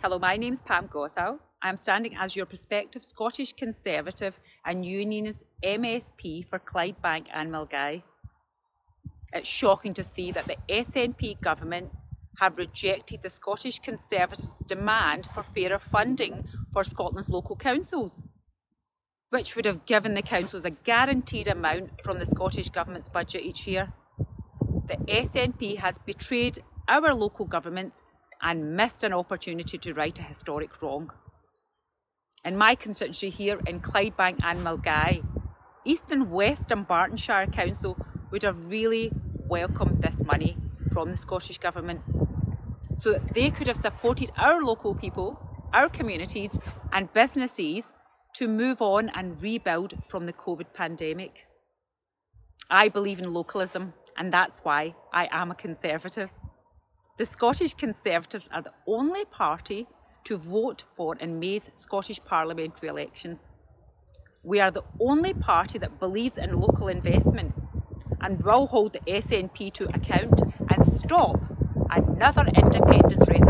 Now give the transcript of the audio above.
Hello, my name's Pam Gosal. I'm standing as your prospective Scottish Conservative and Unionist MSP for Clydebank and Milngavie. It's shocking to see that the SNP government have rejected the Scottish Conservatives' demand for fairer funding for Scotland's local councils, which would have given the councils a guaranteed amount from the Scottish Government's budget each year. The SNP has betrayed our local governments and missed an opportunity to right a historic wrong. In my constituency here in Clydebank and Milngavie, East and West Dunbartonshire Council would have really welcomed this money from the Scottish Government so that they could have supported our local people, our communities and businesses to move on and rebuild from the COVID pandemic. I believe in localism and that's why I am a Conservative. The Scottish Conservatives are the only party to vote for in May's Scottish parliamentary elections. We are the only party that believes in local investment and will hold the SNP to account and stop another independence referendum.